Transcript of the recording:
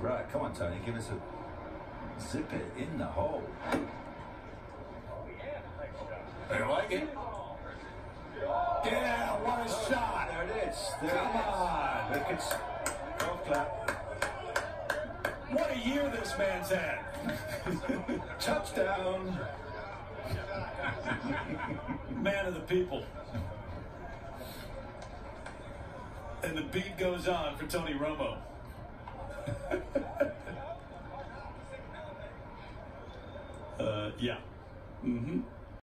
Right, come on, Tony, give us a zip it in the hole. I like it. Yeah, what a Oh, shot. There it is. There Come it is. on. Look, it's golf clap. What a year this man's had. Touchdown. Man of the people. And the beat goes on for Tony Romo. Uh, yeah. Mm-hmm.